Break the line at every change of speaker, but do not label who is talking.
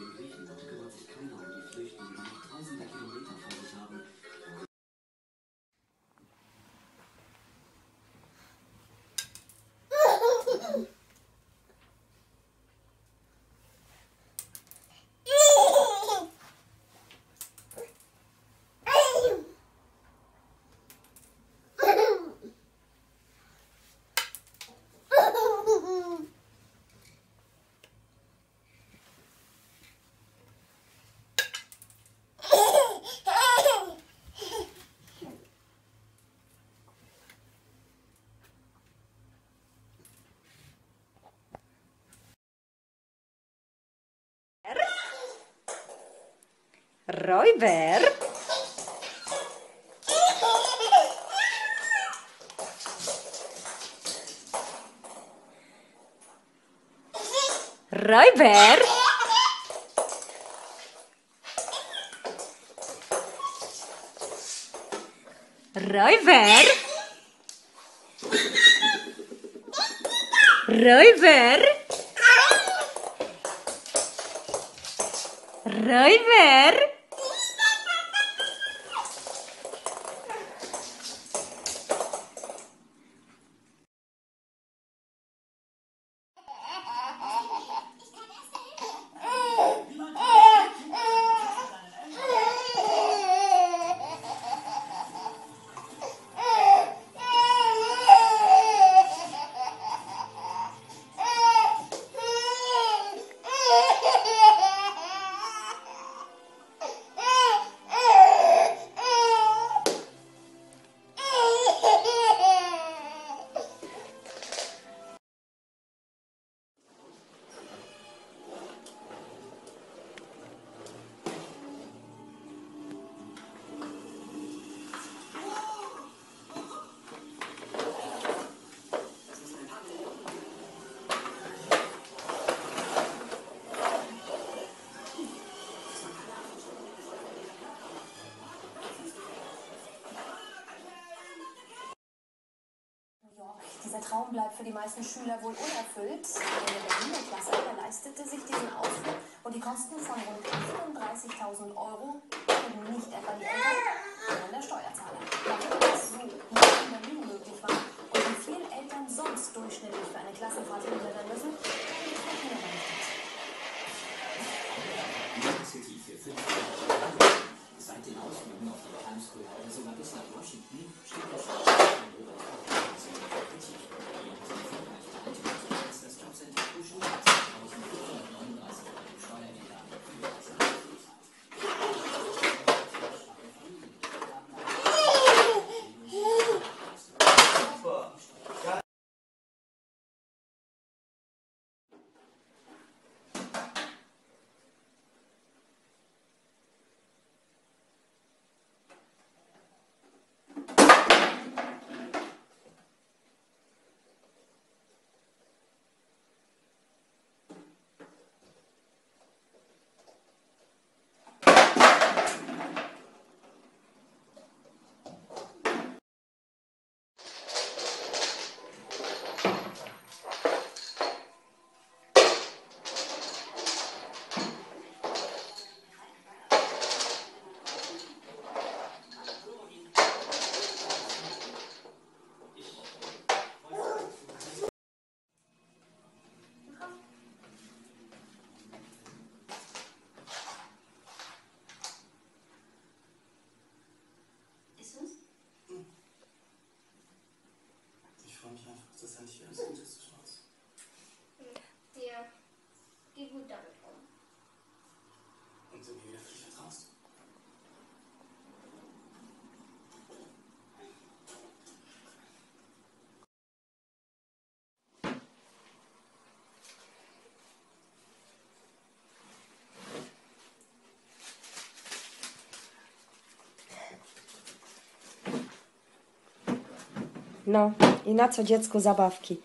Mm-hmm.
Räuber. Räuber. Räuber. Räuber. Räuber.
Dieser Traum bleibt für die meisten Schüler wohl unerfüllt. Der Berliner Klasse der leistete sich diesen Ausflug und die Kosten von rund 38.000 Euro trugen nicht etwa die Eltern, sondern der Steuerzahler. Warum das so nur in Berlin möglich war und wie viel Eltern sonst durchschnittlich für eine Klassenfahrt hinblättern müssen,
City für fünf Jahre. Seit den Ausflügen auf die Times Square oder sogar bis nach Washington
davon.
Und sind wir wieder frisch raus?
No, i na co dziecku zabawki?